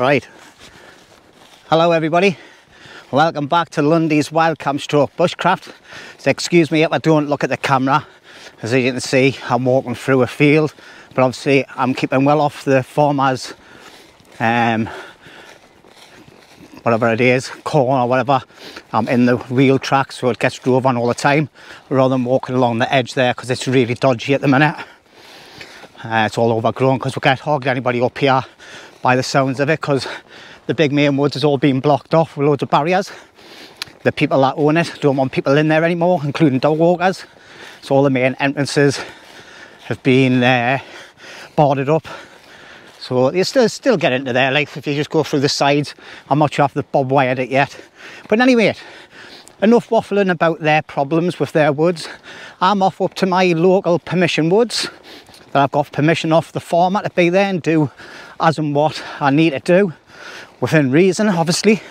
Right. Hello everybody. Welcome back to Lundy's Wild Camp Stroke Bushcraft. So excuse me if I don't look at the camera. As you can see, I'm walking through a field, but obviously I'm keeping well off the farmer's um, whatever it is, corn or whatever. I'm in the wheel track so it gets drove on all the time rather than walking along the edge there because it's really dodgy at the minute. Uh, it's all overgrown because we can't hog anybody up here by the sounds of it because the big main woods has all been blocked off with loads of barriers. The people that own it don't want people in there anymore, including dog walkers. So all the main entrances have been uh, boarded up. So you still still get into there, like if you just go through the sides. I'm not sure if they've bob wired it yet. But anyway, enough waffling about their problems with their woods. I'm off up to my local permission woods that I've got permission off the farmer to be there and do as and what I need to do within reason obviously.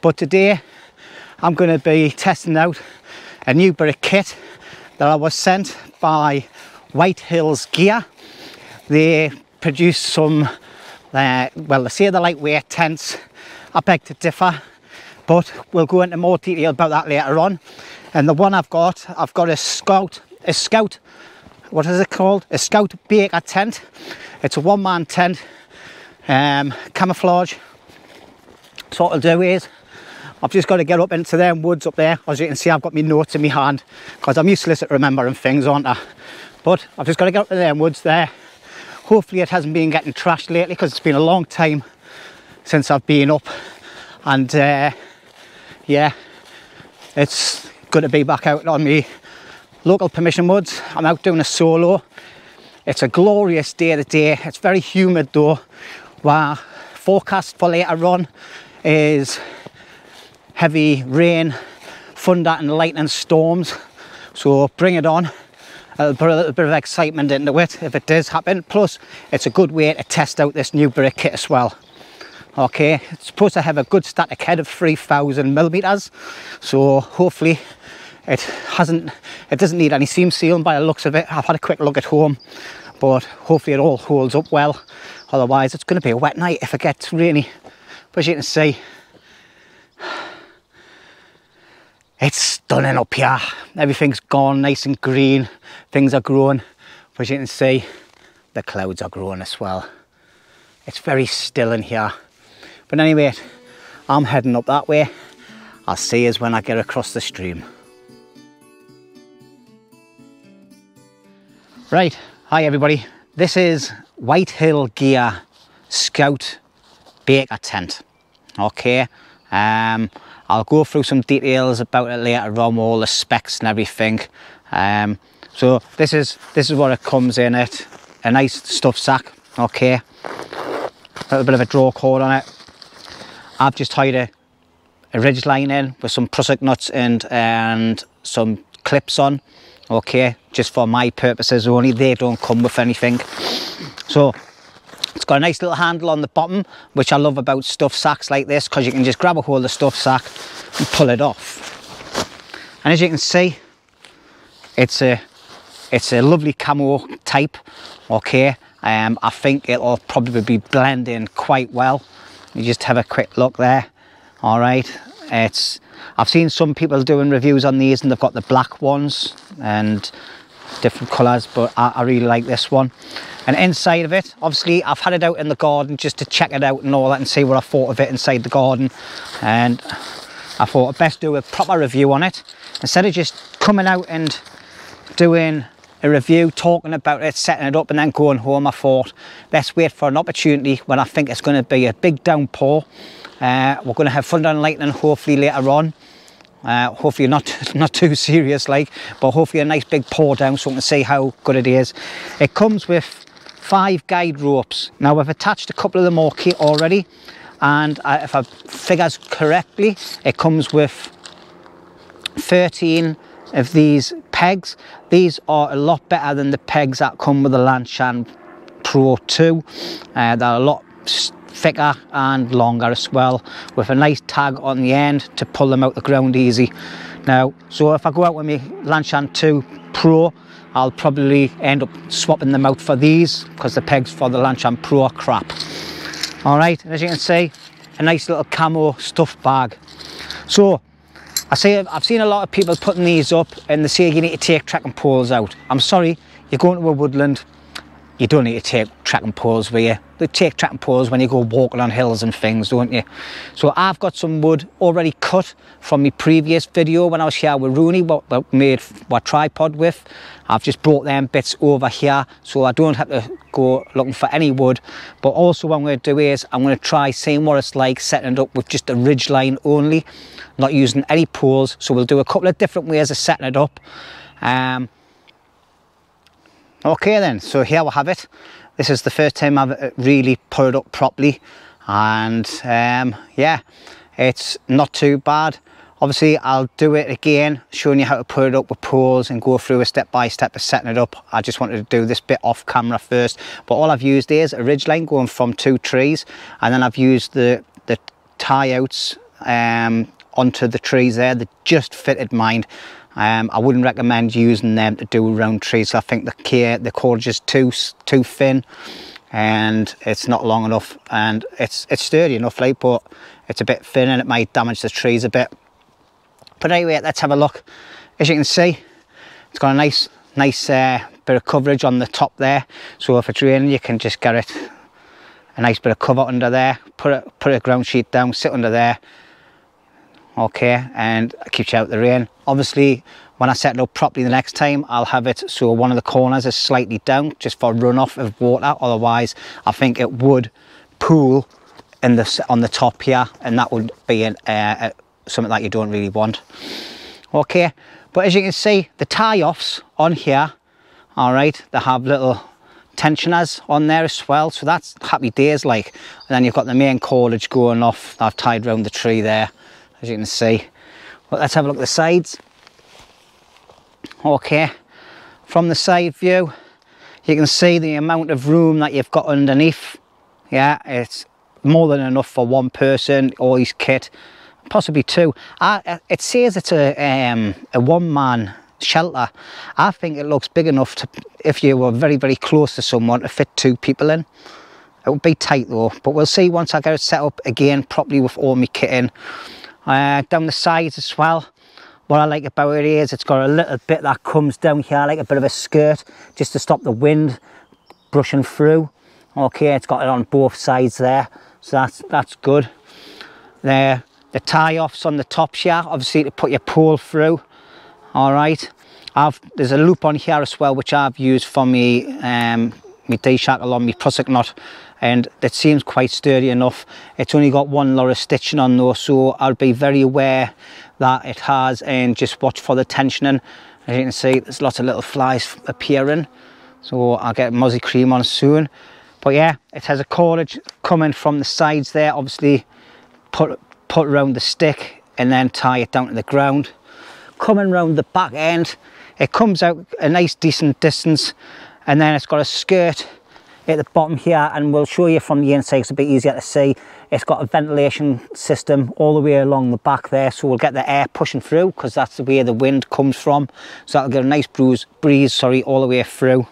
But today I'm going to be testing out a new of kit that I was sent by White Hills Gear. They produce some uh, well they say they're lightweight tents. I beg to differ but we'll go into more detail about that later on. And the one I've got I've got a scout a scout what is it called? A Scout Baker tent. It's a one-man tent, um, camouflage. So what I'll do is, I've just got to get up into them woods up there. As you can see, I've got my notes in my hand because I'm useless at remembering things, aren't I? But I've just got to get up to them woods there. Hopefully it hasn't been getting trashed lately because it's been a long time since I've been up. And uh, yeah, it's good to be back out on me local permission woods. I'm out doing a solo. It's a glorious day today. It's very humid though. Wow. Forecast for later on is heavy rain, thunder and lightning storms. So bring it on. I'll put a little bit of excitement into it if it does happen. Plus, it's a good way to test out this new brick kit as well. Okay, it's supposed to have a good static head of 3000 millimeters. So hopefully it hasn't, it doesn't need any seam sealing by the looks of it. I've had a quick look at home, but hopefully it all holds up well. Otherwise it's going to be a wet night if it gets rainy. But as you can see, it's stunning up here. Everything's gone nice and green. Things are growing. But as you can see, the clouds are growing as well. It's very still in here. But anyway, I'm heading up that way. I'll see you when I get across the stream. Right, hi everybody. This is White Hill Gear Scout Baker Tent. Okay, um, I'll go through some details about it later on, all the specs and everything. Um, so this is this is what it comes in it. A nice stuff sack, okay. A little bit of a draw cord on it. I've just tied a, a ridge line in with some prusik knots and and some clips on okay just for my purposes only they don't come with anything. So it's got a nice little handle on the bottom which I love about stuff sacks like this because you can just grab a hold of the stuff sack and pull it off. And as you can see it's a it's a lovely camo type okay? Um, I think it'll probably be blending quite well. You just have a quick look there all right it's I've seen some people doing reviews on these and they've got the black ones and different colours, but I, I really like this one. And inside of it, obviously I've had it out in the garden just to check it out and all that and see what I thought of it inside the garden. And I thought I'd best do a proper review on it. Instead of just coming out and doing a review, talking about it, setting it up and then going home, I thought, let's wait for an opportunity when I think it's going to be a big downpour uh, we're going to have thunder and lightning hopefully later on. Uh, hopefully not not too serious like, but hopefully a nice big pour down so we can see how good it is. It comes with five guide ropes. Now I've attached a couple of them already and uh, if I figures correctly, it comes with 13 of these pegs. These are a lot better than the pegs that come with the Lanshan Pro 2. Uh, they're a lot thicker and longer as well with a nice tag on the end to pull them out the ground easy now so if I go out with my Lanshan 2 Pro I'll probably end up swapping them out for these because the pegs for the Lanshan Pro are crap All right, and as you can see, a nice little camo stuff bag. So, I say I've seen a lot of people putting these up and they say you need to take trekking poles out. I'm sorry, you're going to a woodland, you don't need to take trekking poles with you. They take trekking poles when you go walking on hills and things, don't you? So I've got some wood already cut from my previous video when I was here with Rooney, what I made what tripod with. I've just brought them bits over here so I don't have to go looking for any wood. But also what I'm going to do is I'm going to try seeing what it's like setting it up with just a ridge line only, not using any poles. So we'll do a couple of different ways of setting it up. Um, Okay then, so here we have it. This is the first time I've uh, really put it up properly and um, yeah, it's not too bad. Obviously I'll do it again, showing you how to put it up with poles and go through a step by step of setting it up. I just wanted to do this bit off camera first, but all I've used is a ridge line going from two trees and then I've used the, the tie outs um, onto the trees there that just fitted mine um, I wouldn't recommend using them to do round trees. I think the care, the is too too thin, and it's not long enough, and it's it's sturdy enough, like, but it's a bit thin and it might damage the trees a bit. But anyway, let's have a look. As you can see, it's got a nice nice uh, bit of coverage on the top there. So if it's raining, you can just get it a nice bit of cover under there. Put a put a ground sheet down, sit under there okay and keeps you out the rain. Obviously when I set it up properly the next time I'll have it so one of the corners is slightly down just for runoff of water. Otherwise I think it would pool in the on the top here and that would be an, uh, something that you don't really want. Okay but as you can see the tie-offs on here all right they have little tensioners on there as well. So that's happy days like and then you've got the main cordage going off I've tied around the tree there as you can see. But let's have a look at the sides. Okay, from the side view, you can see the amount of room that you've got underneath. Yeah, it's more than enough for one person or his kit, possibly two. I, it says it's a, um, a one-man shelter. I think it looks big enough to, if you were very, very close to someone, to fit two people in. It would be tight though, but we'll see once I get it set up again properly with all my kit in uh, down the sides as well. What I like about it is it's got a little bit that comes down here like a bit of a skirt just to stop the wind brushing through. Okay it's got it on both sides there so that's that's good. There the tie-offs on the top here obviously to put your pole through all right. I've there's a loop on here as well which I've used for me um my D-shackle on my prusik knot and it seems quite sturdy enough. It's only got one lot of stitching on though, so I'll be very aware that it has and just watch for the tensioning. As you can see, there's lots of little flies appearing. So I'll get muzzy cream on soon. But yeah, it has a cordage coming from the sides there, obviously put, put around the stick and then tie it down to the ground. Coming around the back end, it comes out a nice decent distance and then it's got a skirt at the bottom here and we'll show you from the inside it's a bit easier to see. It's got a ventilation system all the way along the back there so we'll get the air pushing through because that's the way the wind comes from. So that'll get a nice breeze, breeze sorry all the way through.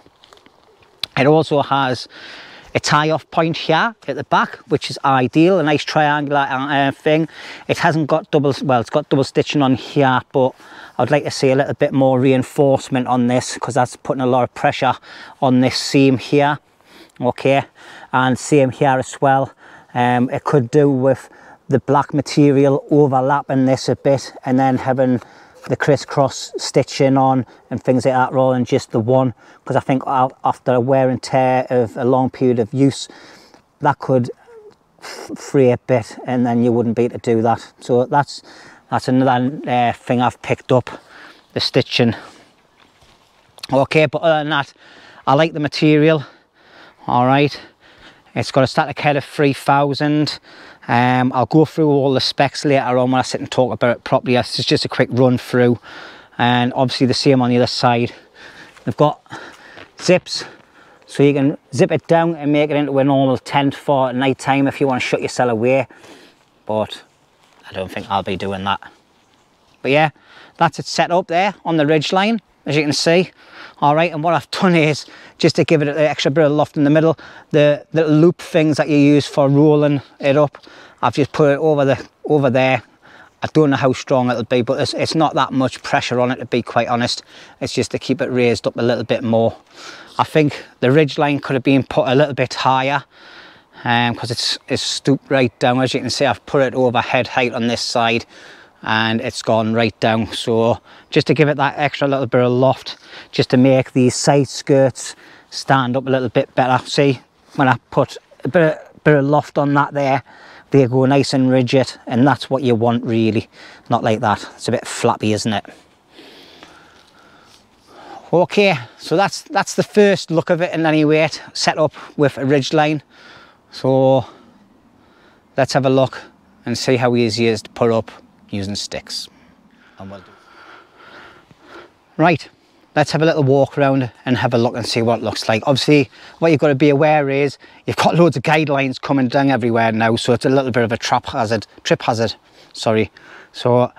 It also has a tie-off point here at the back which is ideal. A nice triangular uh, thing. It hasn't got double well it's got double stitching on here but I'd like to see a little bit more reinforcement on this because that's putting a lot of pressure on this seam here. Okay and same here as well. Um, it could do with the black material overlapping this a bit and then having the crisscross stitching on and things like that rather than just the one. Because I think after a wear and tear of a long period of use that could free a bit and then you wouldn't be able to do that. So that's that's another uh, thing I've picked up the stitching. Okay but other than that I like the material. All right. It's got a static head of 3000 um, I'll go through all the specs later on when I sit and talk about it properly. This is just a quick run through. And obviously the same on the other side. They've got zips so you can zip it down and make it into a normal tent for night time if you want to shut yourself away. But I don't think I'll be doing that. But yeah that's it set up there on the ridge line as you can see. All right, and what I've done is just to give it an extra bit of loft in the middle, the little loop things that you use for rolling it up, I've just put it over the over there. I don't know how strong it'll be, but it's, it's not that much pressure on it to be quite honest. It's just to keep it raised up a little bit more. I think the ridge line could have been put a little bit higher because um, it's, it's stooped right down. As you can see, I've put it over head height on this side and it's gone right down. So just to give it that extra little bit of loft, just to make these side skirts stand up a little bit better. See, when I put a bit of, bit of loft on that there, they go nice and rigid and that's what you want really. Not like that. It's a bit flappy isn't it? Okay so that's that's the first look of it in any weight set up with a ridge line. So let's have a look and see how easy it is to put up using sticks and we'll right let's have a little walk around and have a look and see what it looks like. Obviously, what you've got to be aware is you've got loads of guidelines coming down everywhere now, so it's a little bit of a trap hazard, trip hazard, sorry. So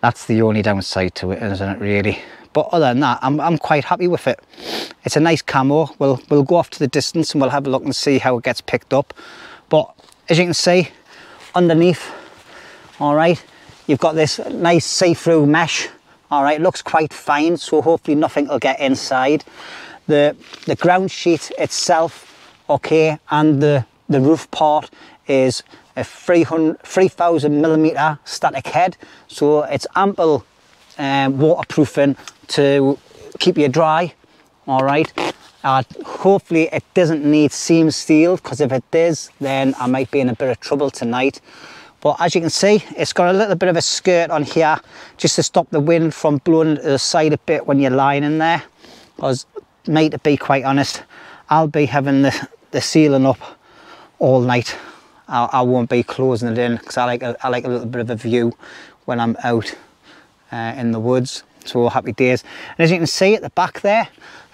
that's the only downside to it, isn't it, really? But other than that, I'm, I'm quite happy with it. It's a nice camo. We'll, we'll go off to the distance and we'll have a look and see how it gets picked up. But as you can see, underneath, all right, you've got this nice see-through mesh. All right looks quite fine so hopefully nothing will get inside. The the ground sheet itself okay and the the roof part is a 300 3000 millimeter static head. So it's ample um, waterproofing to keep you dry all right? Uh, hopefully it doesn't need seam sealed because if it does then I might be in a bit of trouble tonight but as you can see, it's got a little bit of a skirt on here just to stop the wind from blowing to the side a bit when you're lying in there. Because, mate, to be quite honest, I'll be having the, the ceiling up all night. I, I won't be closing it in because I like a, I like a little bit of a view when I'm out uh, in the woods. So happy days. And as you can see at the back there,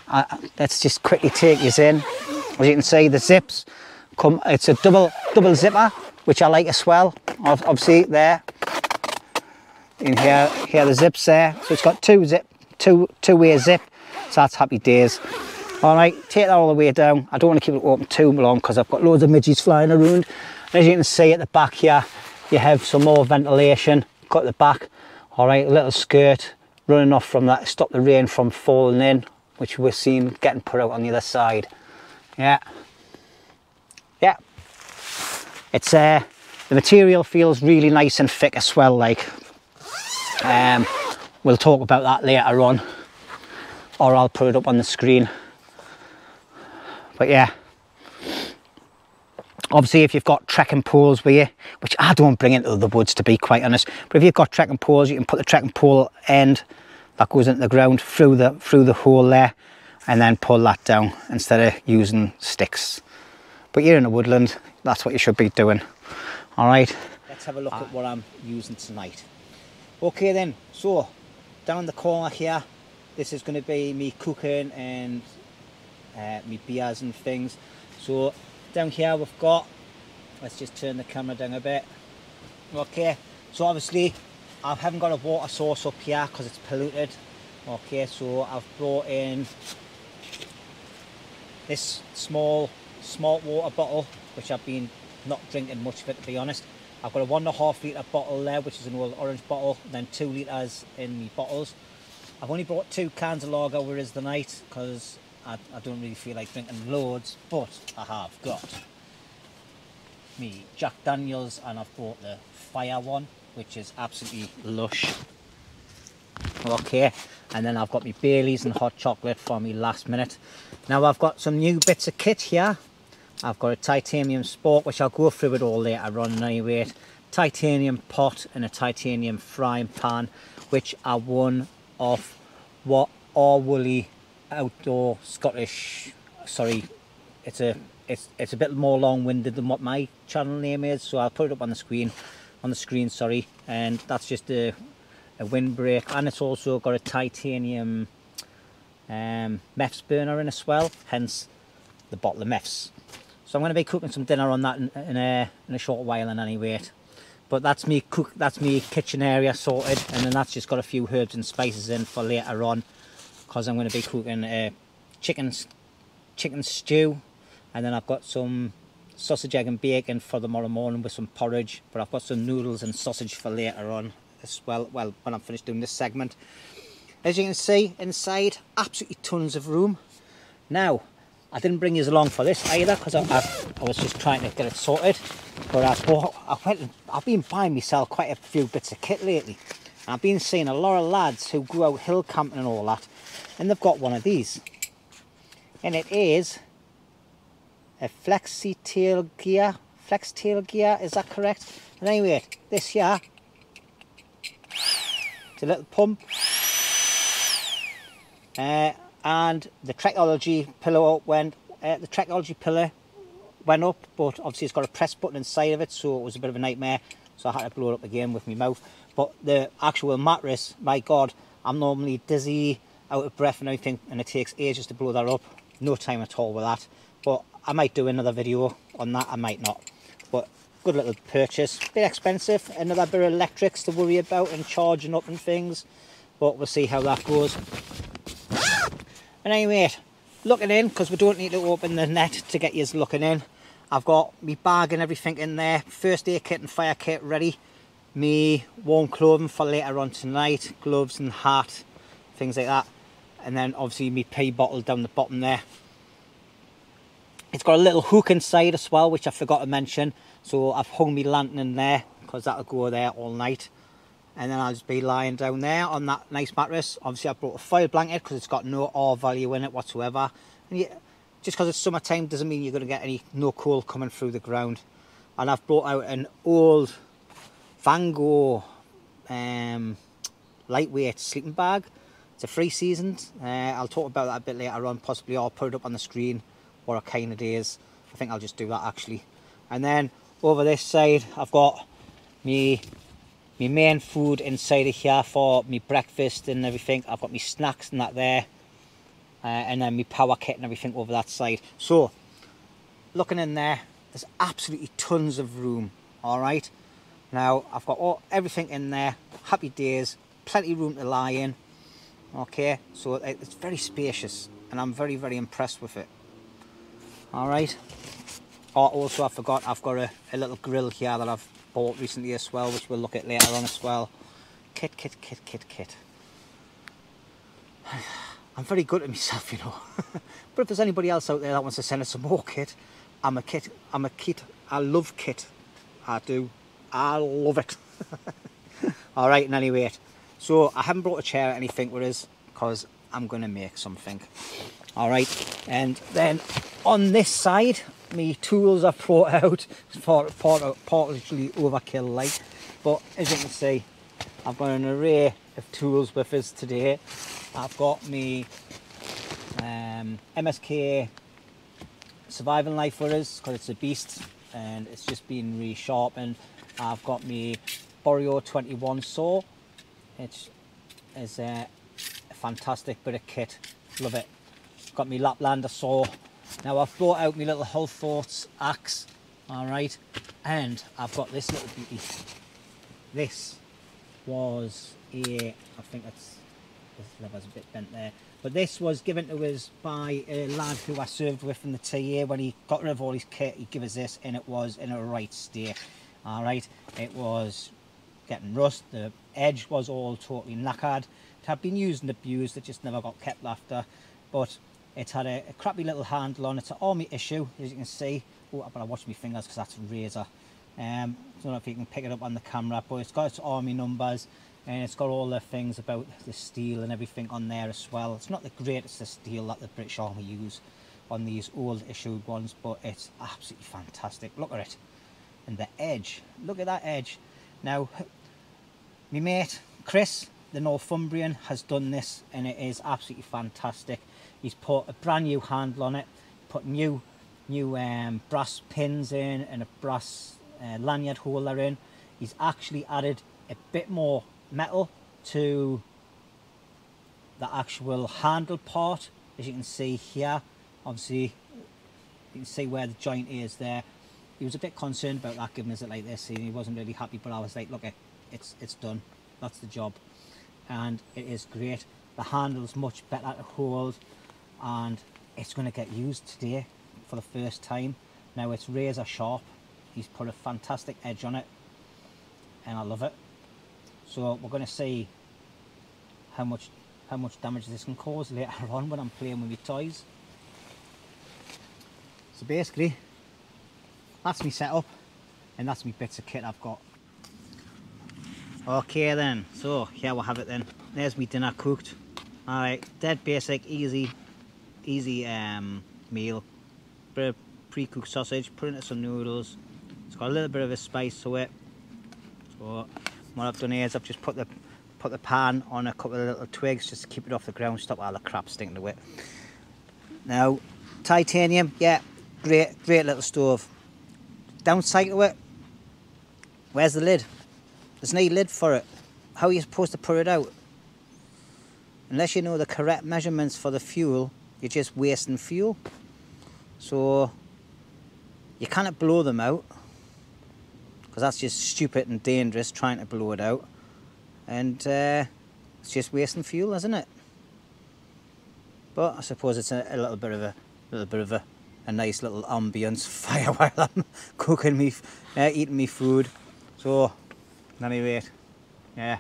uh, let's just quickly take you in. As you can see, the zips come. It's a double double zipper which I like as well. Obviously there, in here, here the zips there. So it's got two zip, two two-way zip. So that's happy days. All right, take that all the way down. I don't want to keep it open too long because I've got loads of midges flying around. And as you can see at the back here, you have some more ventilation. Got the back. All right, little skirt running off from that, stop the rain from falling in, which we're seeing getting put out on the other side. Yeah, it's uh, the material feels really nice and thick as well like um, we'll talk about that later on or I'll put it up on the screen. But yeah. Obviously if you've got trekking poles with you which I don't bring into the woods to be quite honest but if you've got trekking poles you can put the trekking pole end that goes into the ground through the through the hole there and then pull that down instead of using sticks but you're in a woodland that's what you should be doing. All right? Let's have a look uh, at what i'm using tonight. Okay then so down the corner here this is going to be me cooking and uh, me beers and things. So down here we've got let's just turn the camera down a bit. Okay so obviously I haven't got a water source up here because it's polluted. Okay so I've brought in this small small water bottle which I've been not drinking much of it to be honest. I've got a one and a half litre bottle there, which is an old orange bottle, and then two litres in the bottles. I've only brought two cans of lager, whereas the night, because I, I don't really feel like drinking loads, but I have got me Jack Daniels, and I've bought the fire one, which is absolutely lush. Okay, and then I've got my Baileys and hot chocolate for me last minute. Now I've got some new bits of kit here I've got a titanium sport, which I'll go through it all later on anyway. Titanium pot and a titanium frying pan, which I won off what Oor Wullie outdoor Scottish, sorry, it's a it's it's a bit more long-winded than what my channel name is, so I'll put it up on the screen, on the screen, sorry, and that's just a, a windbreak, and it's also got a titanium um, meths burner in as well, hence the bottle of meths. So I'm going to be cooking some dinner on that in, in, a, in a short while in any rate. But that's me cook. That's me kitchen area sorted, and then that's just got a few herbs and spices in for later on, because I'm going to be cooking uh, chicken, chicken stew and then I've got some sausage, egg and bacon for tomorrow morning with some porridge but I've got some noodles and sausage for later on as well, well when I'm finished doing this segment. As you can see inside, absolutely tons of room. Now, I didn't bring you along for this either because I, I, I, was just trying to get it sorted. But I bought, I went, I've been buying myself quite a few bits of kit lately. And I've been seeing a lot of lads who go out hill camping and all that, and they've got one of these. And it is a flexi tail gear, flex tail gear, is that correct? And anyway, this here, it's a little pump. Uh, and the Trekology pillow went, uh, the Trekology pillar went up, but obviously it's got a press button inside of it, so it was a bit of a nightmare. So I had to blow it up again with my mouth. But the actual mattress, my God, I'm normally dizzy, out of breath and everything, and it takes ages to blow that up. No time at all with that. But I might do another video on that, I might not. But good little purchase. Bit expensive, another bit of electrics to worry about and charging up and things. But we'll see how that goes. And anyway, looking in, because we don't need to open the net to get you looking in. I've got my bag and everything in there. First aid kit and fire kit ready. Me warm clothing for later on tonight. Gloves and hat, things like that. And then obviously me pee bottle down the bottom there. It's got a little hook inside as well, which I forgot to mention. So I've hung my lantern in there because that'll go there all night and then I'll just be lying down there on that nice mattress. Obviously I brought a foil blanket because it's got no R value in it whatsoever. And yeah, just because it's summertime doesn't mean you're going to get any no cold coming through the ground. And I've brought out an old Vango um, lightweight sleeping bag. It's a free season. Uh, I'll talk about that a bit later on. Possibly I'll put it up on the screen what it kind of is. I think I'll just do that actually. And then over this side I've got me my main food inside of here for me breakfast and everything. I've got my snacks and that there. Uh, and then my power kit and everything over that side. So, looking in there, there's absolutely tons of room, all right? Now, I've got all, everything in there, happy days, plenty of room to lie in, okay? So, it's very spacious, and I'm very, very impressed with it, all right? Oh, also, I forgot, I've got a, a little grill here that I've bought recently as well, which we'll look at later on as well. Kit, kit, kit, kit, kit. I'm very good at myself, you know. but if there's anybody else out there that wants to send us some more kit, I'm a kit. I'm a kit. I love kit. I do. I love it. All right, and anyway, so I haven't brought a chair or anything with us because I'm going to make something. All right, and then on this side, me tools I've brought out. For partly overkill like but as you can see I've got an array of tools with us today. I've got me um, MSK survival knife for us because it's a beast and it's just been resharpened I've got me Boreal 21 saw. It's, it's a, a fantastic bit of kit. Love it. Got me Laplander saw now I've brought out my little Hultafors axe, all right, and I've got this little beauty. This was a, I think that's, this lever's a bit bent there, but this was given to us by a lad who I served with in the TA when he got rid of all his kit, he gave us this and it was in a right state, all right. It was getting rust, the edge was all totally knackered. It had been used and abused, it just never got kept after, but it's had a, a, crappy little handle on. It's army issue, as you can see. Oh, but I watch my fingers because that's a razor. Um, I don't know if you can pick it up on the camera, but it's got its army numbers and it's got all the things about the steel and everything on there as well. It's not the greatest steel that the British Army use on these old issued ones, but it's absolutely fantastic. Look at it. And the edge, look at that edge. Now, my mate, Chris, the Northumbrian, has done this and it is absolutely fantastic. He's put a brand new handle on it, put new new um, brass pins in and a brass uh, lanyard holder in. He's actually added a bit more metal to the actual handle part, as you can see here. Obviously, you can see where the joint is there. He was a bit concerned about that, giving us it like this. He wasn't really happy, but I was like, look, it's it's done. That's the job, and it is great. the handle's much better to hold and it's going to get used today for the first time. Now it's razor sharp. He's put a fantastic edge on it and I love it. So we're going to see how much how much damage this can cause later on when I'm playing with my toys. So basically, that's me setup and that's me bits of kit I've got. Okay then, so here we have it then. There's me dinner cooked. Alright, dead basic, easy, easy um, meal. Bit of pre-cooked sausage, put into some noodles. It's got a little bit of a spice to it. So what I've done here is I've just put the put the pan on a couple of little twigs just to keep it off the ground, stop all the crap stinking to it. Now, titanium, yeah, great, great little stove. Downside to it, where's the lid? There's no lid for it. How are you supposed to put it out? Unless you know the correct measurements for the fuel, you're just wasting fuel. So, you cannot blow them out because that's just stupid and dangerous trying to blow it out and uh, it's just wasting fuel, isn't it? But I suppose it's a, a little bit of a little bit of a, a nice little ambience fire while I'm cooking me, uh, eating me food. So, anyway, yeah,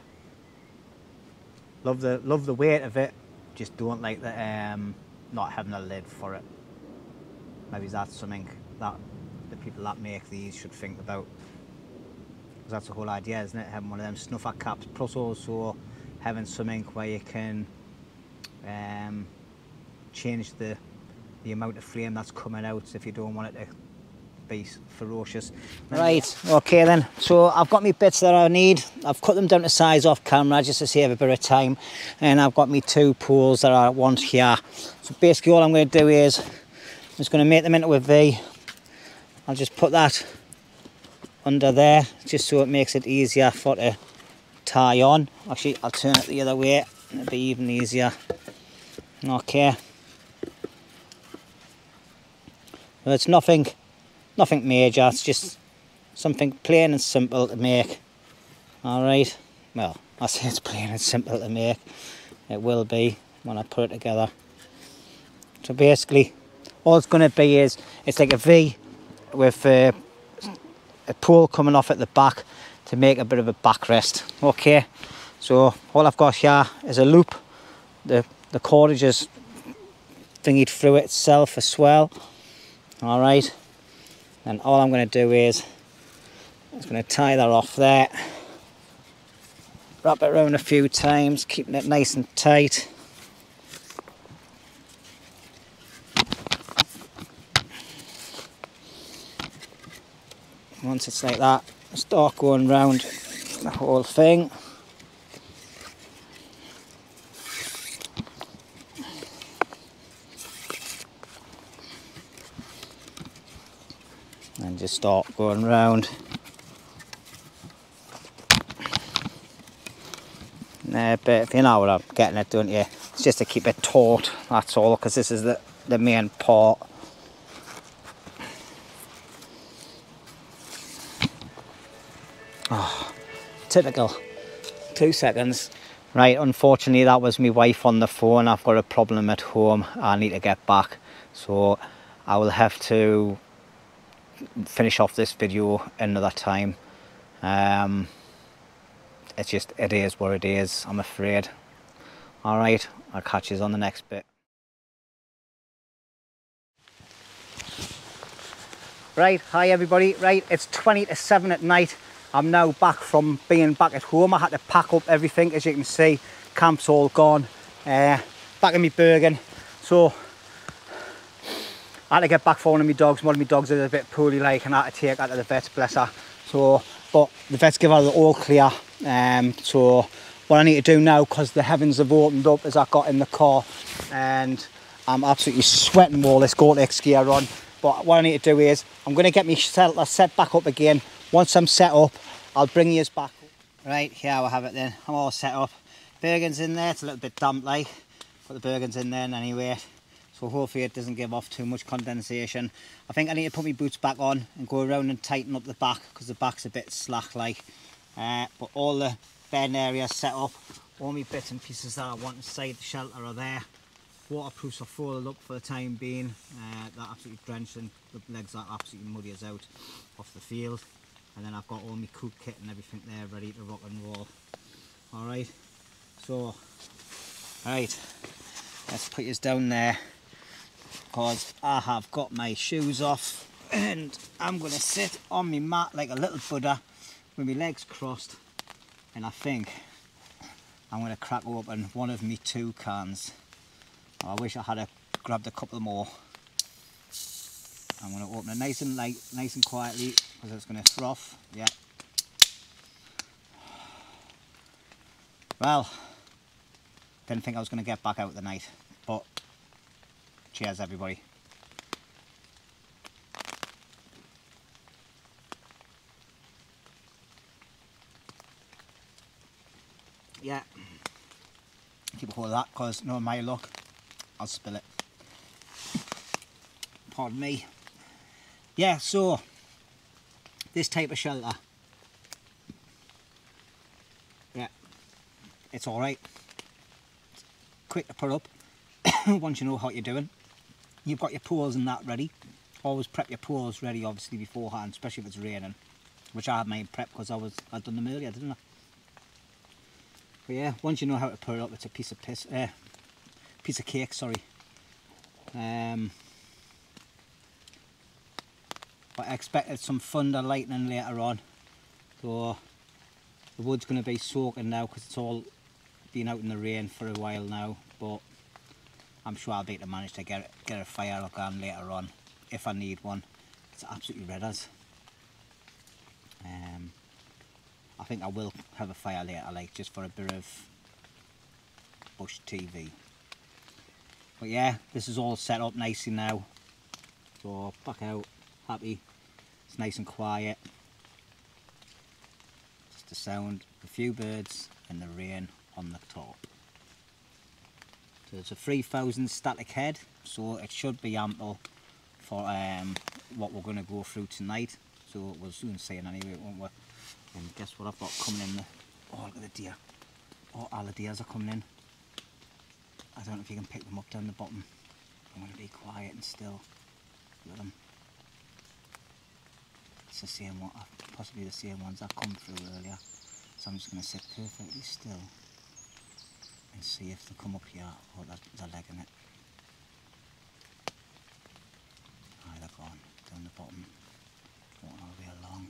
love the love the weight of it. Just don't like the um, not having a lid for it. Maybe that's something that the people that make these should think about Because that's the whole idea, isn't it? Having one of them snuffer caps, plus also having something where you can um, change the the amount of flame that's coming out if you don't want it to be ferocious. Right, okay then. So I've got me bits that I need. I've cut them down to size off camera just to save a bit of time. And I've got me two pools that I want here. So basically all I'm going to do is I'm just going to make them into a V. I'll just put that under there just so it makes it easier for to tie on actually I'll turn it the other way it'll be even easier okay well, it's nothing nothing major it's just something plain and simple to make all right well I say it's plain and simple to make it will be when I put it together so basically all it's going to be is it's like a V with uh, a pull coming off at the back to make a bit of a backrest. Okay, so all I've got here is a loop. The, the cordage is thingied through itself as well. All right, and all I'm going to do is I'm going to tie that off there. Wrap it around a few times, keeping it nice and tight. once it's like that start going round the whole thing just start going round there but you know what I'm getting at don't you it's just to keep it taut that's all because this is the the main part Oh, typical. Two seconds. Right, unfortunately that was my wife on the phone. I've got a problem at home. I need to get back. So I will have to finish off this video another time. Um, it's just, it is what it is, I'm afraid. Alright, I'll catch you on the next bit. Right, hi everybody. Right, it's 20 to 7 at night. I'm now back from being back at home. I had to pack up everything, as you can see. Camp's all gone. Uh, back in my Bergen. So, I had to get back for one of my dogs. One of my dogs is a bit poorly like and I had to take her to the vet, bless her. So, but the vets give her the all clear. Um, so, what I need to do now, because the heavens have opened up as I got in the car and I'm absolutely sweating all this Gore-Tex gear on. But what I need to do is, I'm going to get my shelter set back up again once I'm set up, I'll bring you back. Right, here we have it then. I'm all set up. Bergen's in there, it's a little bit damp like, but the Bergen's in there anyway. So hopefully it doesn't give off too much condensation. I think I need to put my boots back on and go around and tighten up the back because the back's a bit slack like. Uh, but all the bend areas set up, all my bits and pieces that I want inside the shelter are there. Waterproofs are folded up for the time being. Uh, they're absolutely drenched and the legs are absolutely muddy as out off the field. And then I've got all my cook kit and everything there ready to rock and roll. Alright, so, alright, let's put this down there because I have got my shoes off and I'm going to sit on my mat like a little Buddha with my legs crossed and I think I'm going to crack open one of my two cans. Oh, I wish I had a, grabbed a couple more. I'm going to open it nice and light, nice and quietly because it's going to froth. Yeah. Well, didn't think I was going to get back out the night, but cheers everybody. Yeah, keep a hold of that because no my luck, I'll spill it. Pardon me. Yeah, so this type of shelter, yeah, it's all right. Quick to put up once you know what you're doing. You've got your poles and that ready. Always prep your poles ready, obviously beforehand, especially if it's raining, which I had made prep because I was I'd done them earlier, didn't I? But yeah, once you know how to put it up, it's a piece of piss, uh, piece of cake. Sorry. Um, but I expected some thunder lightning later on, so the wood's going to be soaking now because it's all been out in the rain for a while now. But I'm sure I'll be able to manage to get get a fire going later on if I need one. It's absolutely red as. Um, I think I will have a fire later, like just for a bit of bush TV. But yeah, this is all set up nicely now. So back out, happy. It's nice and quiet. Just the sound, a few birds and the rain on the top. So it's a 3000 static head, so it should be ample for um, what we're going to go through tonight. So we'll soon see it anyway, won't we? And guess what I've got coming in the... Oh, look at the deer. Oh, all the deers are coming in. I don't know if you can pick them up down the bottom. I'm going to be quiet and still. Look at them. It's the same one, possibly the same ones that come through earlier. So I'm just going to sit perfectly still and see if they come up here. or they're, they're legging it. They're gone down the bottom. Walking all the way along.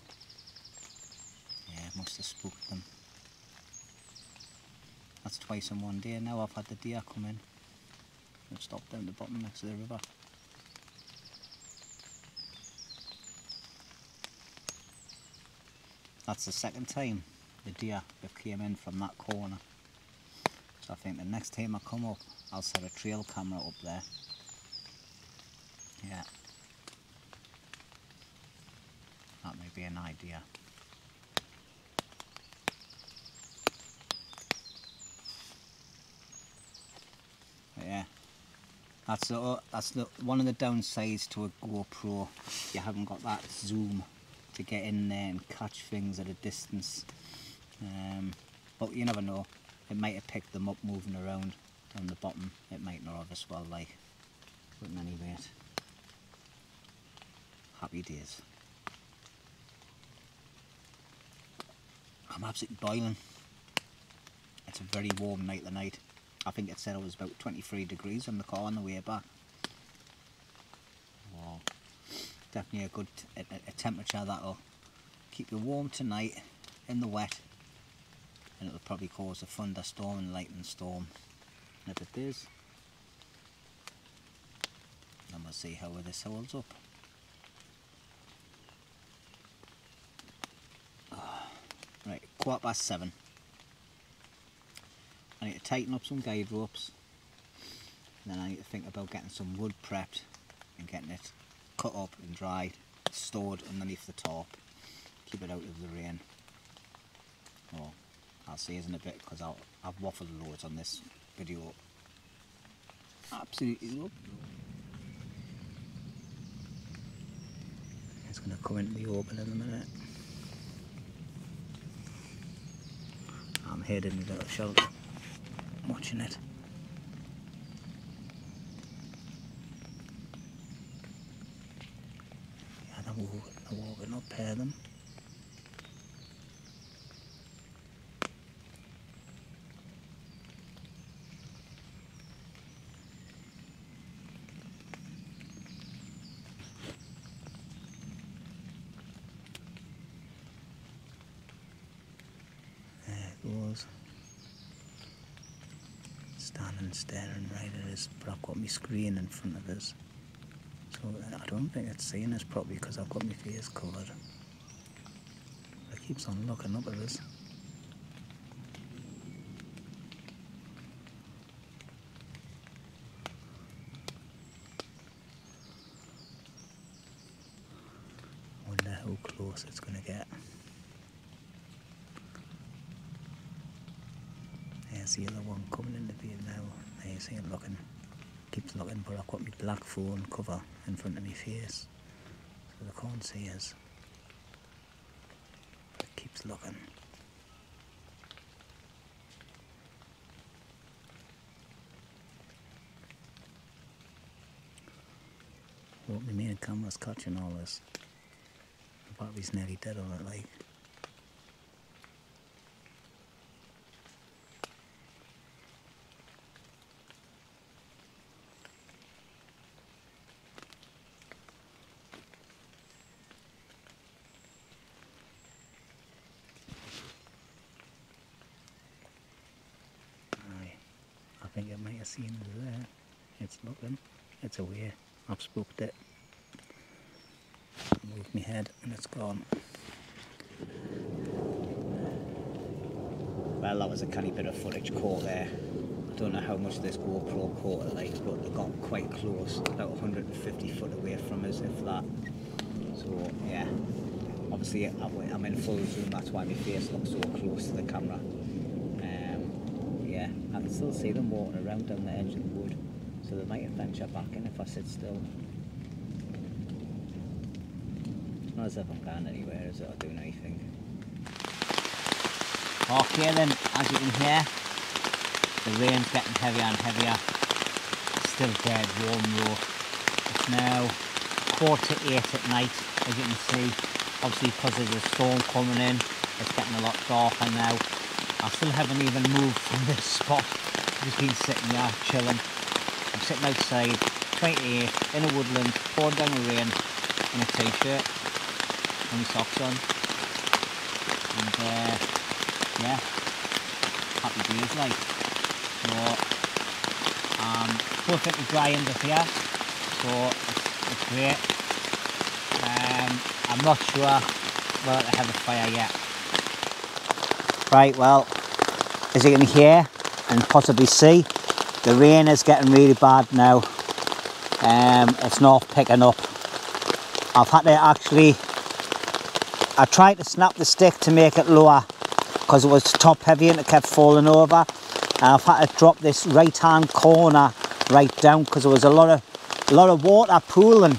Yeah, must have spooked them. That's twice in one day now I've had the deer come in. They've stopped down the bottom next to the river. That's the second time the deer have came in from that corner. I think the next time I come up, I'll set a trail camera up there. Yeah. That may be an idea. But yeah. That's the, that's the one of the downsides to a GoPro. You haven't got that zoom to get in there and catch things at a distance. Um, but you never know. It might have picked them up moving around on the bottom. It might not have as well like. But in any rate. Happy days. I'm absolutely boiling. It's a very warm night tonight. I think it said it was about 23 degrees on the car on the way back. Wow. Definitely a good a, a temperature that'll keep you warm tonight in the wet and it'll probably cause a thunderstorm and lightning storm. And if it is, then we'll see how this holds up. Ah, right, quarter past seven. I need to tighten up some guide ropes. And then I need to think about getting some wood prepped and getting it cut up and dried, stored underneath the top. Keep it out of the rain. Well, I'll see you in a bit because I'll I've waffled loads on this video. Absolutely love. It's going to come into the open in a minute. I'm heading into the shelter. watching it. Yeah, they're walking, they're walking up here them. Standing staring right at us, but I've got my screen in front of us. So I don't think it's seeing us properly because I've got my face covered. It keeps on looking up at us. Wonder how close it's gonna get. There's the other one coming into view now. There you see it looking. Keeps looking, but I've got my black phone cover in front of my face. So they can't see us. But it keeps looking. What my main camera's catching all this. The battery's nearly dead on it like. Aye. I think it might have seen us there. It's looking. It's away. I've spooked it. Moved my head and it's gone. That was a canny bit of footage caught there. I don't know how much this GoPro caught it like, but they got quite close, about 150 foot away from us, if that. So, yeah. Obviously, I- I'm in full zoom, that's why my face looks so close to the camera. Um, yeah, I can still see them walking around down the edge of the wood, so they might venture back in if I sit still. It's not as if I'm going anywhere, is it, or doing anything. Okay then, as you can hear, the rain's getting heavier and heavier. It's still dead warm though. It's now quarter to eight at night, as you can see. Obviously because there's a storm coming in, it's getting a lot darker now. I still haven't even moved from this spot. I've Just been sitting here chilling. I'm sitting outside, 28, in a woodland, pouring down the rain, in a t-shirt, and socks on. And uh, yeah, happy days like. So um, perfectly dry under here, so it's, it's great. Um, I'm not sure whether to have a fire yet. Right, well, as you can hear and possibly see, the rain is getting really bad now. Um, it's not picking up. I've had to actually, I tried to snap the stick to make it lower because it was top heavy and it kept falling over. And I've had to drop this right hand corner right down because there was a lot of a lot of water pooling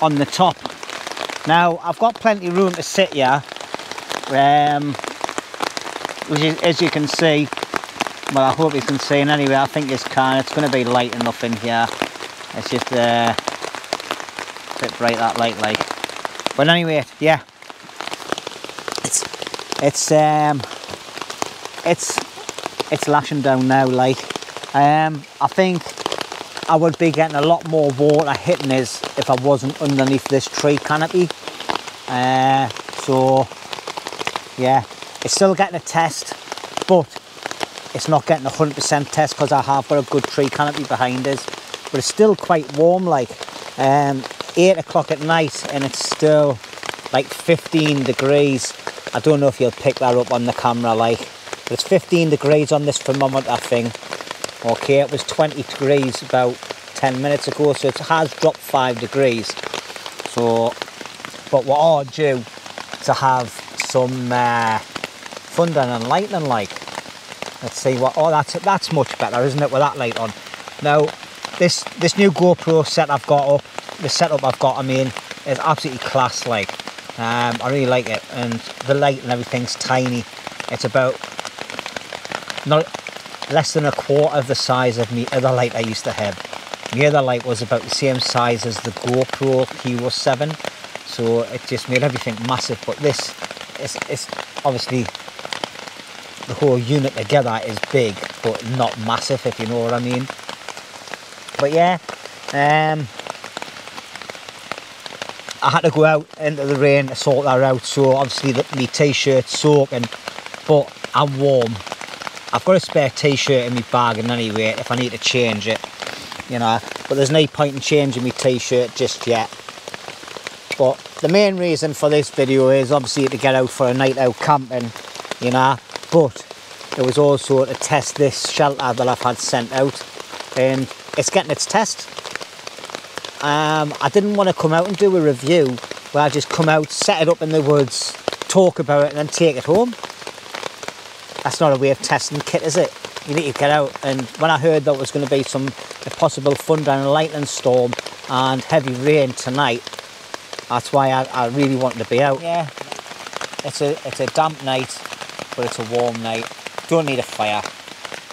on the top. Now I've got plenty of room to sit here. Um, is, as you can see, well I hope you can see and anyway I think this can, it's going to be light enough in here. It's just uh, a bit bright that light like. But anyway, yeah. It's um it's it's lashing down now like um I think I would be getting a lot more water hitting us if I wasn't underneath this tree canopy. Uh, so yeah it's still getting a test but it's not getting a 100% test because I have got a good tree canopy behind us but it's still quite warm like um, 8 o'clock at night and it's still like 15 degrees I don't know if you'll pick that up on the camera like but it's 15 degrees on this thermometer thing okay it was 20 degrees about 10 minutes ago so it has dropped 5 degrees. So but we are due to have some uh, thunder and lightning like let's see what oh that's that's much better isn't it with that light on? Now this this new GoPro set I've got up the setup I've got I mean is absolutely class like um, I really like it and the light and everything's tiny it's about not less than a quarter of the size of my other light I used to have. My other light was about the same size as the GoPro Hero 7, so it just made everything massive. But this is, is obviously the whole unit together is big, but not massive, if you know what I mean. But yeah, um, I had to go out into the rain to sort that out. So obviously the, my t-shirt's soaking, but I'm warm. I've got a spare t-shirt in my bag and anyway if I need to change it, you know. But there's no point in changing my t-shirt just yet. But the main reason for this video is obviously to get out for a night out camping, you know. But it was also to test this shelter that I've had sent out and it's getting its test. Um, I didn't want to come out and do a review where I just come out, set it up in the woods, talk about it and then take it home. That's not a way of testing kit, is it? You need to get out and when I heard that was going to be some possible thunder and lightning storm and heavy rain tonight, that's why I, I really wanted to be out. Yeah, it's a, it's a damp night, but it's a warm night. Don't need a fire.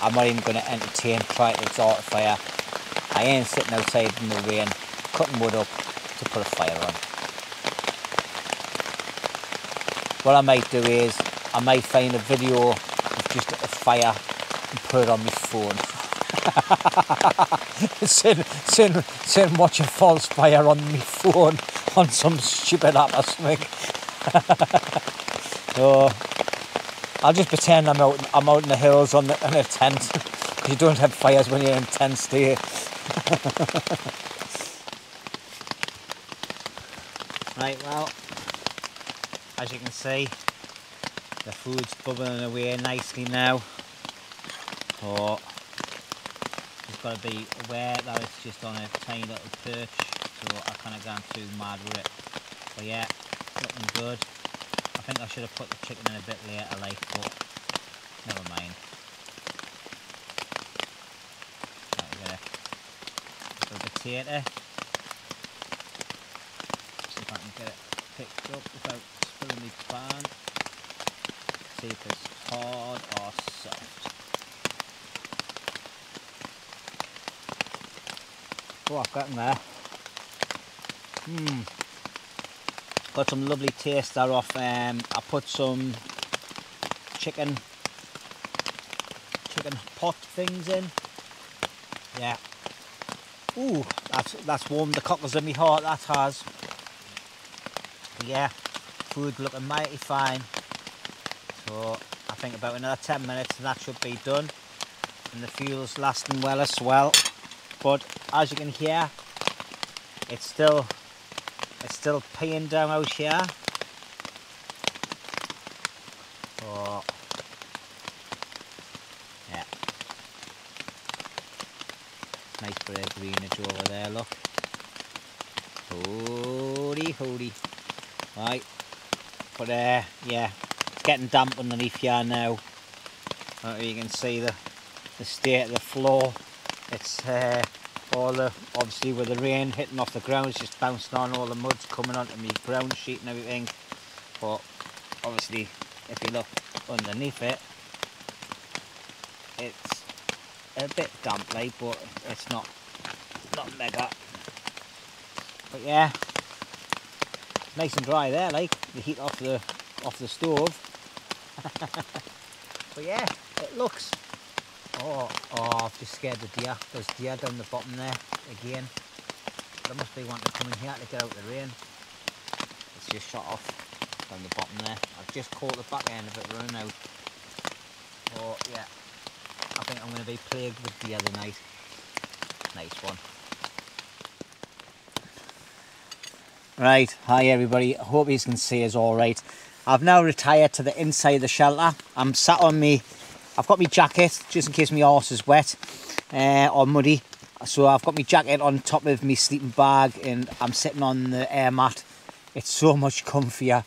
I'm not even going to entertain trying to start a fire. I ain't sitting outside in the rain cutting wood up to put a fire on. What I might do is I might find a video of just a fire and put it on my phone. send, send, send watch a false fire on my phone on some stupid app or something. so I'll just pretend I'm out I'm out in the hills on the, in a tent. you don't have fires when you're in tents, do you? Right, well, as you can see, the food's bubbling away nicely now. But you've got to be aware that it's just on a tiny little perch, so I kind of gone too mad with it. But yeah, looking good. I think I should have put the chicken in a bit later, like, but never mind. Right, a potato get it picked up without spilling the pan. See if it's hard or soft. Oh, I've got them there. Hmm. Got some lovely taste there off. Um, I put some chicken, chicken pot things in. Yeah. Ooh, that's that's warmed the cockles in my heart. That has yeah, food looking mighty fine. So I think about another 10 minutes and that should be done. And the fuel's lasting well as well. But as you can hear, it's still it's still peeing down out here. Oh. Yeah. Nice bit of greenage over there, look. Holy, holy. Right, uh, yeah, it's getting damp underneath here now. you can see the, the state of the floor. It's uh, all the, obviously with the rain hitting off the ground, it's just bouncing on, all the mud's coming onto me ground sheet and everything. But obviously, if you look underneath it, it's a bit damp like, but it's not, not mega. But yeah, nice and dry there, like the heat off the off the stove. but yeah, it looks. Oh, oh! I've just scared the deer. There's deer down the bottom there again. There must be one to come in here to get out the rain. It's just shot off down the bottom there. I've just caught the back end of it running out. Oh yeah, I think I'm going to be plagued with deer tonight. Nice one. Right, hi everybody, I hope you can see us all right. I've now retired to the inside of the shelter. I'm sat on me, I've got my jacket just in case my horse is wet uh, or muddy. So I've got my jacket on top of my sleeping bag and I'm sitting on the air mat. It's so much comfier.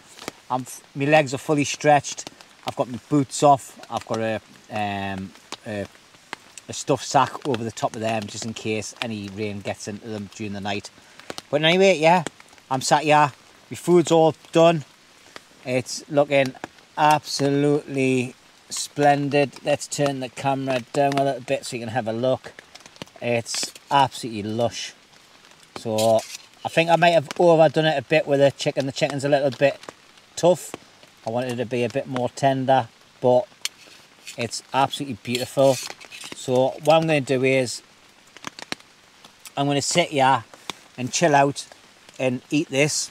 I'm, my legs are fully stretched. I've got my boots off. I've got a, um, a, a stuff sack over the top of them just in case any rain gets into them during the night. But anyway, yeah, I'm sat here, my food's all done. It's looking absolutely splendid. Let's turn the camera down a little bit so you can have a look. It's absolutely lush. So I think I might have overdone it a bit with the chicken. The chicken's a little bit tough. I wanted it to be a bit more tender, but it's absolutely beautiful. So what I'm going to do is I'm going to sit here and chill out and eat this.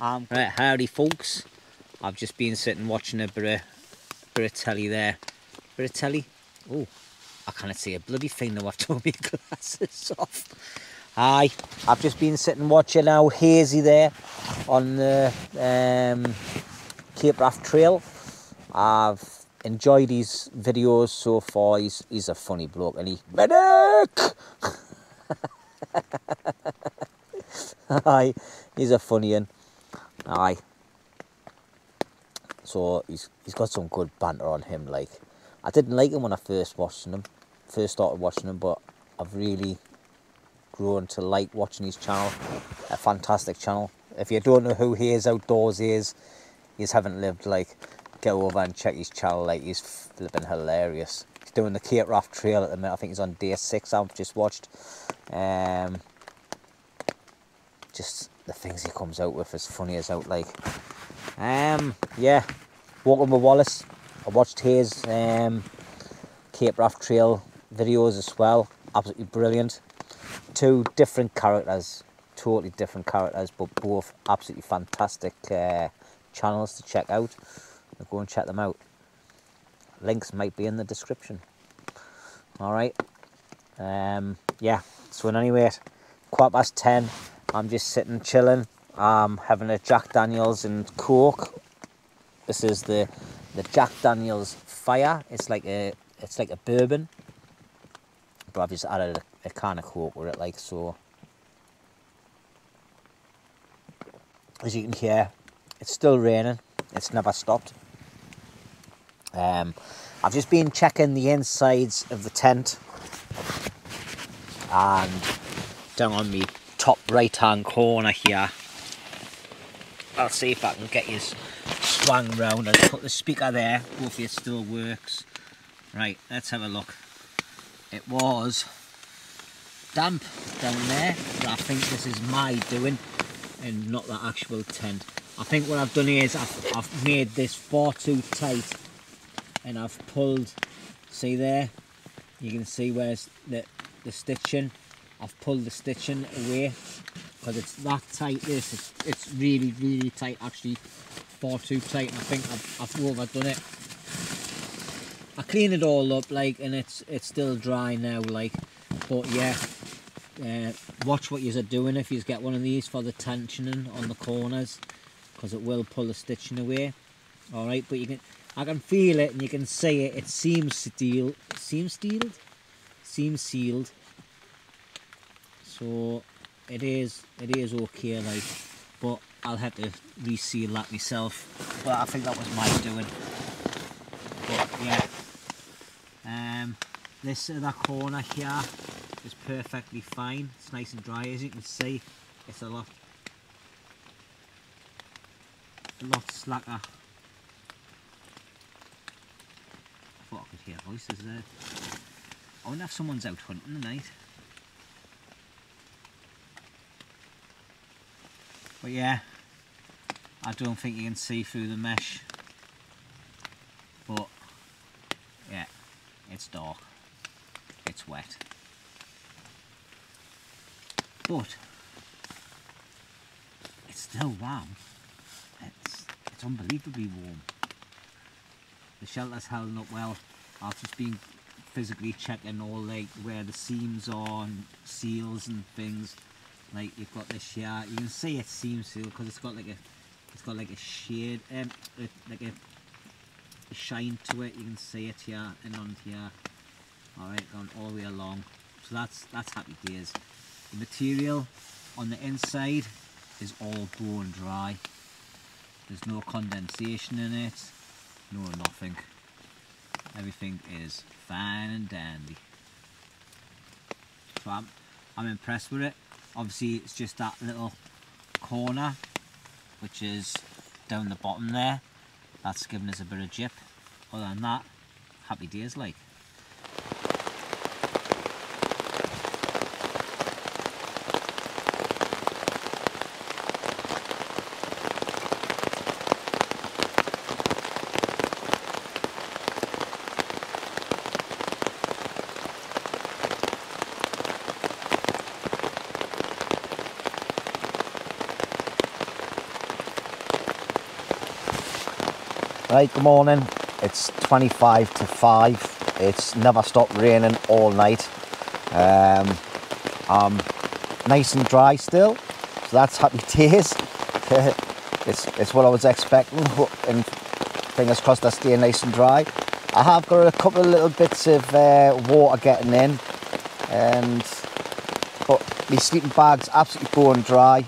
Um, right, howdy folks. I've just been sitting watching a bit of, bit of telly there. Bit of telly. Oh, I can't see a bloody thing though. I've took my glasses off. Hi, I've just been sitting watching how hazy there on the um, Cape Wrath Trail. I've enjoyed his videos so far. He's he's a funny bloke, and he medic. Aye, he's a funny one. Aye. So he's he's got some good banter on him. Like I didn't like him when I first watched him, first started watching him, but I've really grown to like watching his channel. A fantastic channel. If you don't know who he is, outdoors he is, he's haven't lived like go over and check his channel. Like he's flipping hilarious. He's doing the Cape Wrath Trail at the minute. I think he's on day six. I've just watched. Um, just the things he comes out with as funny as out like. Um, yeah, walking with Wallace. I watched his um, Cape Wrath Trail videos as well. Absolutely brilliant. Two different characters, totally different characters, but both absolutely fantastic uh, channels to check out. go and check them out. Links might be in the description. All right. Um, yeah. So in any way, quarter past ten. I'm just sitting chilling. I'm having a Jack Daniels and Coke. This is the the Jack Daniels Fire. It's like a it's like a bourbon, but I've just added a, a can of Coke with it, like so. As you can hear, it's still raining. It's never stopped. Um, I've just been checking the insides of the tent and down on me top right hand corner here. I'll see if I can get you swung round and put the speaker there. Hopefully it still works. Right, let's have a look. It was damp down there, but I think this is my doing and not the actual tent. I think what I've done here is I've, I've made this far too tight and I've pulled, see there, you can see where's the, the stitching I've pulled the stitching away because it's that tight this it's, it's really really tight actually far too tight and I think I've, I've overdone it. I clean it all up like and it's it's still dry now like but yeah uh, watch what you're doing if you get one of these for the tensioning on the corners because it will pull the stitching away. All right but you can I can feel it and you can see it it seems steel seems sealed? Seems sealed so it is it is okay like but I'll have to reseal that myself. But I think that was my doing. But yeah. Um this other corner here is perfectly fine. It's nice and dry as you can see. It's a lot a lot slacker. I thought I could hear voices there. I wonder if someone's out hunting tonight But yeah, I don't think you can see through the mesh. But yeah, it's dark. It's wet. But it's still warm. It's it's unbelievably warm. The shelter's holding up well. I've just been physically checking all like where the seams are and seals and things like you've got this here you can see it seems to because it's got like a it's got like a shade um like a, a shine to it. You can see it here and on here. All right going all the way along. So that's that's happy days. The material on the inside is all bone dry. There's no condensation in it. No nothing. Everything is fine and dandy. So I'm, I'm impressed with it obviously it's just that little corner which is down the bottom there that's giving us a bit of jip other than that, happy days like. Right, good morning. It's 25 to 5. It's never stopped raining all night. Um, I'm nice and dry still, so that's happy days. it's, it's what I was expecting, and fingers crossed I stay nice and dry. I have got a couple of little bits of uh, water getting in, and but my sleeping bag's absolutely bone dry.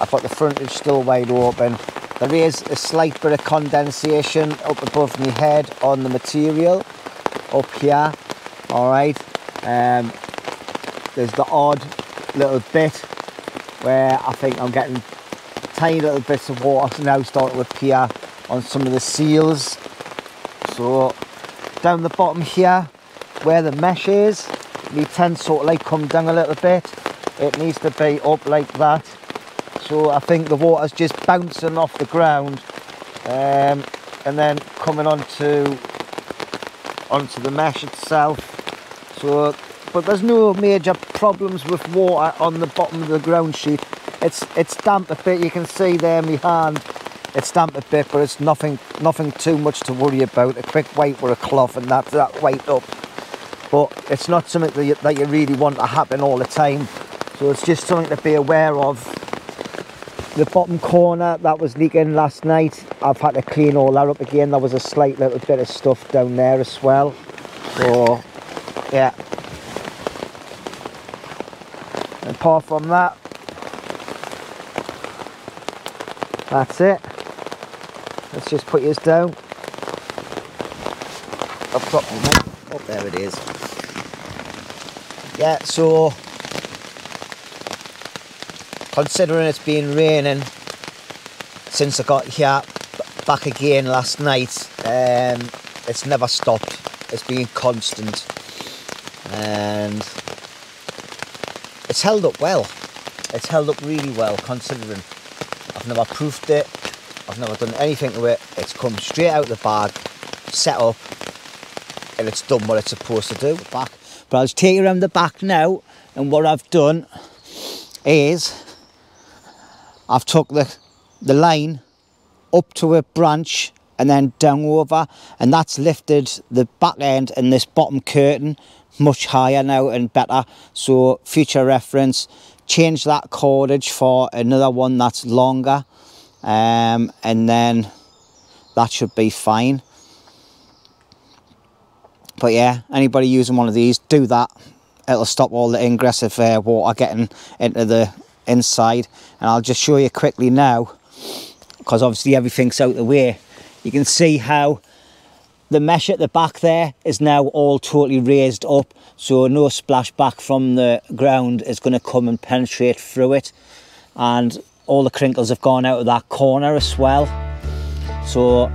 I've got the frontage still wide open there is a slight bit of condensation up above my head on the material up here. All right. Um, there's the odd little bit where I think I'm getting tiny little bits of water now starting to appear on some of the seals. So down the bottom here, where the mesh is, the tent sort of like come down a little bit. It needs to be up like that so I think the water's just bouncing off the ground um, and then coming onto onto the mesh itself. So but there's no major problems with water on the bottom of the ground sheet it's it's damp a bit. You can see there my hand. It's damp a bit but it's nothing nothing too much to worry about. A quick wipe with a cloth and that that wiped up. But it's not something that you, that you really want to happen all the time. So it's just something to be aware of the bottom corner that was leaking last night. I've had to clean all that up again. There was a slight little bit of stuff down there as well. So yeah. Apart from that that's it. Let's just put yours down. I've got oh there it is. Yeah so considering it's been raining since I got here back again last night um, it's never stopped. It's been constant. And it's held up well. It's held up really well considering I've never proofed it. I've never done anything to it. It's come straight out of the bag set up and it's done what it's supposed to do. Back but I'll just take you around the back now and what I've done is I've took the, the line up to a branch and then down over and that's lifted the back end and this bottom curtain much higher now and better. So future reference change that cordage for another one that's longer um, and then that should be fine. But yeah anybody using one of these do that. It'll stop all the ingress of uh, water getting into the inside and I'll just show you quickly now because obviously everything's out the way. You can see how the mesh at the back there is now all totally raised up so no splashback from the ground is going to come and penetrate through it. And all the crinkles have gone out of that corner as well. So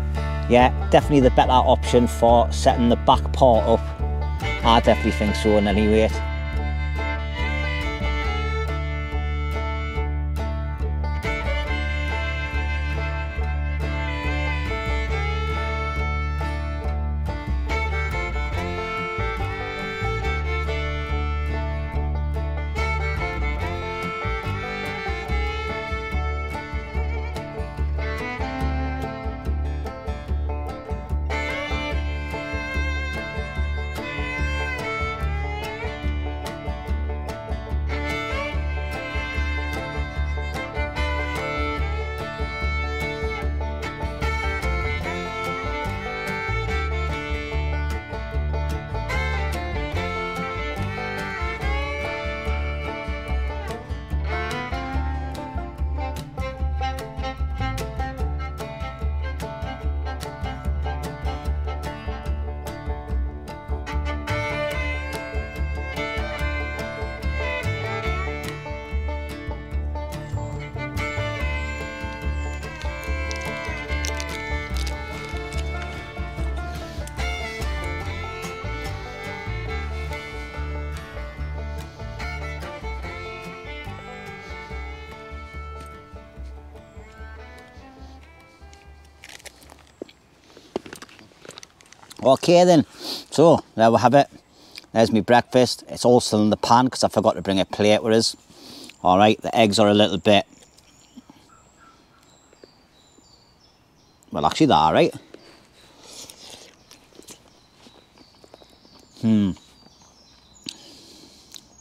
yeah definitely the better option for setting the back part up. I definitely think so in any rate Okay then, so there we have it. There's my breakfast. It's all still in the pan because I forgot to bring a plate with us. All right, the eggs are a little bit, well actually they are right. Hmm.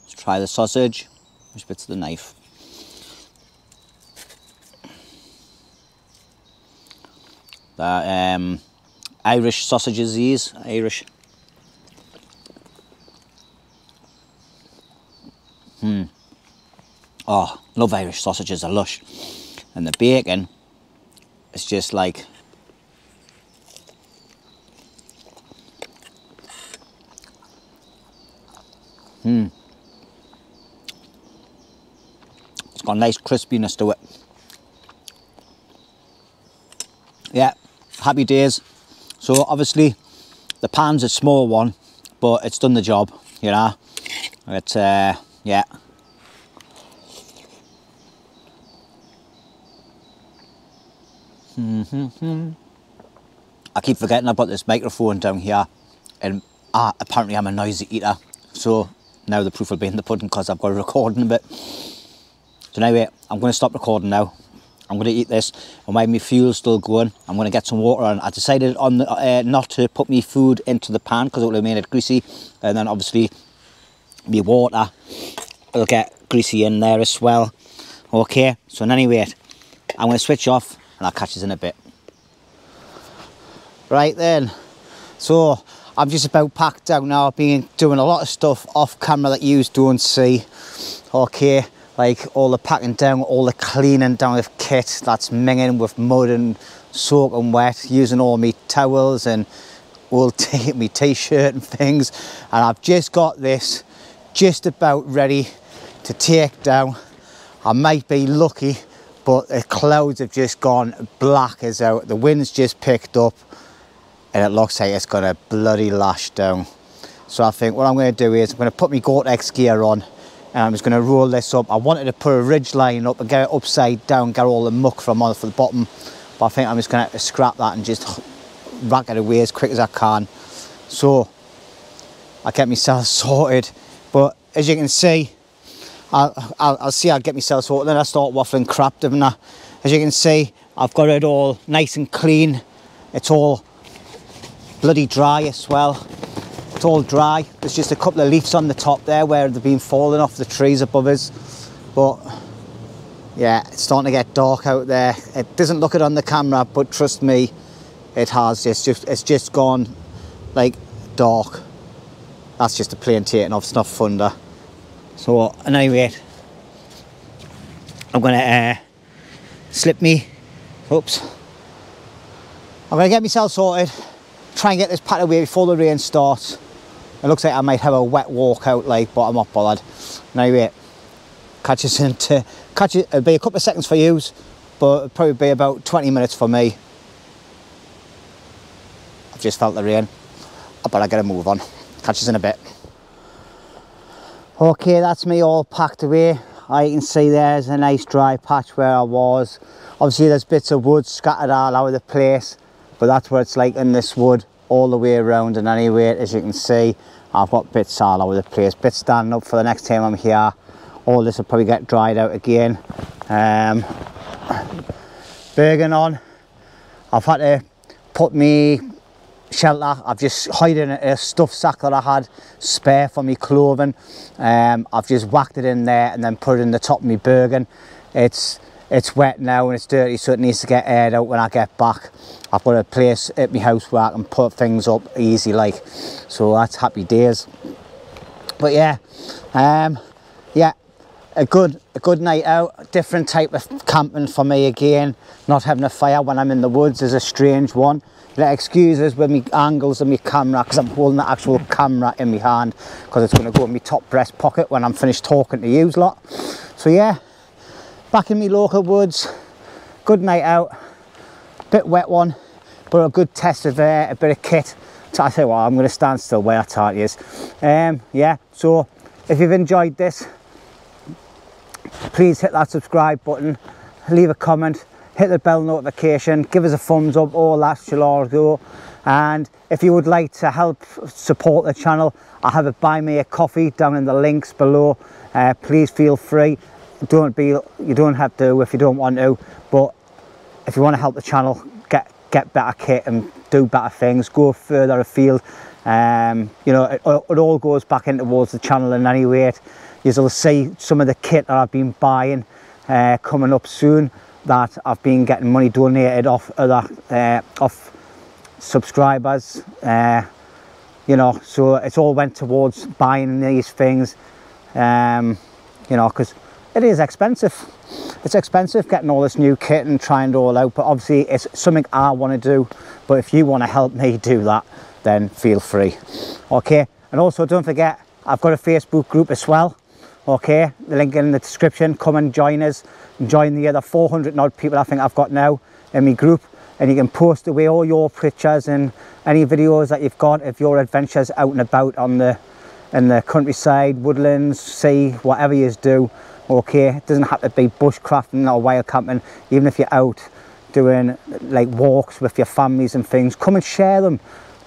Let's try the sausage. Which bit's of the knife? The um, Irish sausages these, Irish. Hmm. Oh, love Irish sausages, are lush. And the bacon is just like Hmm. It's got a nice crispiness to it. Yeah, happy days. So obviously the pan's a small one, but it's done the job, you know. It's, uh, yeah. I keep forgetting I've got this microphone down here and uh, apparently I'm a noisy eater. So now the proof will be in the pudding because I've got a recording a bit. So anyway, I'm going to stop recording now. I'm going to eat this and while my fuel's still going, I'm going to get some water on. I decided on the, uh, not to put my food into the pan because it would have made it greasy. And then obviously my water will get greasy in there as well. Okay, so in any way, I'm going to switch off and I'll catch you in a bit. Right then, so I'm just about packed out now. I've been doing a lot of stuff off camera that you don't see. Okay, like all the packing down, all the cleaning down of kit that's minging with mud and soaking wet, using all my towels and all my t-shirt and things. And I've just got this just about ready to take down. I might be lucky, but the clouds have just gone black as out. The wind's just picked up and it looks like it's to bloody lash down. So I think what I'm going to do is I'm going to put my Gore-Tex gear on and Um, I'm just going to roll this up. I wanted to put a ridge line up and get it upside down, get all the muck from off the bottom. But I think I'm just going to, to scrap that and just rack it away as quick as I can. So I get myself sorted. But as you can see, I'll, I'll, I'll see I'll get myself sorted. Then I start waffling crap, don't I? As you can see, I've got it all nice and clean. It's all bloody dry as well. It's all dry. There's just a couple of leaves on the top there where they've been falling off the trees above us. But yeah, it's starting to get dark out there. It doesn't look it on the camera, but trust me, it has. It's just it's just gone like dark. That's just a plane taking off snuff thunder. So anyway, I'm gonna uh, slip me. Oops. I'm gonna get myself sorted try and get this packed away before the rain starts. It looks like I might have a wet walkout like, but I'm not bothered. Anyway, catch us into, catch it, it'll be a couple of seconds for you, but it'll probably be about 20 minutes for me. I've just felt the rain, but I gotta move on. Catch us in a bit. Okay, that's me all packed away. I can see there's a nice dry patch where I was. Obviously there's bits of wood scattered all over the place, but that's what it's like in this wood all the way around and anyway as you can see I've got bits all over the place. Bits standing up for the next time I'm here. All this will probably get dried out again. Um, Bergen on. I've had to put me shelter. I've just hidden a stuff sack that I had spare for me clothing. Um, I've just whacked it in there and then put it in the top of my Bergen. It's it's wet now and it's dirty so it needs to get aired out when I get back. I've got a place at my house where I can put things up easy like so that's happy days. But yeah um yeah a good a good night out. Different type of camping for me again. Not having a fire when I'm in the woods is a strange one. Let excuses with me angles of my camera because I'm holding the actual camera in my hand because it's going to go in my top breast pocket when I'm finished talking to you lot. So yeah back in my local woods good night out bit wet one, but a good test of uh, a bit of kit. So I say, well, I'm going to stand still where tight is. Um, yeah, so if you've enjoyed this, please hit that subscribe button, leave a comment, hit the bell notification, give us a thumbs up, all that shall all go. And if you would like to help support the channel, I have a buy me a coffee down in the links below. Uh, please feel free. Don't be you don't have to if you don't want to, but if you want to help the channel get get better kit and do better things, go further afield. Um, you know, it, it all goes back in towards the channel in any way. You'll see some of the kit that I've been buying uh, coming up soon that I've been getting money donated off other uh, off subscribers. Uh, you know, so it's all went towards buying these things. Um, you know, because it is expensive. It's expensive getting all this new kit and trying it all out, but obviously it's something I want to do. But if you want to help me do that, then feel free. Okay, and also don't forget, I've got a Facebook group as well. Okay, the link in the description. Come and join us. Join the other 400 odd people I think I've got now in my group. And you can post away all your pictures and any videos that you've got of your adventures out and about on the in the countryside, woodlands, sea, whatever you do okay it doesn't have to be bushcrafting or wild camping even if you're out doing like walks with your families and things come and share them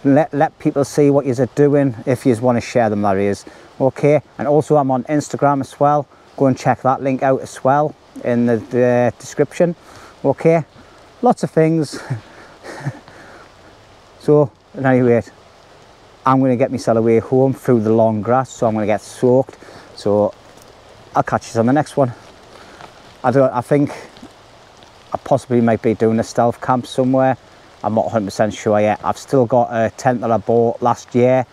let, let people see what you're doing if you want to share them that is. Okay and also i'm on instagram as well. Go and check that link out as well in the, the description. Okay lots of things. So anyway i'm going to get myself away home through the long grass so i'm going to get soaked. So I'll catch you on the next one. I don't. I think I possibly might be doing a stealth camp somewhere. I'm not 100% sure yet. I've still got a tent that I bought last year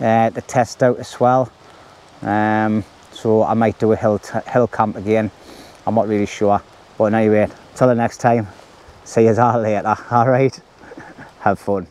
uh, to test out as well. Um, so I might do a hill hill camp again. I'm not really sure. But anyway, till the next time, see you later. All right, have fun.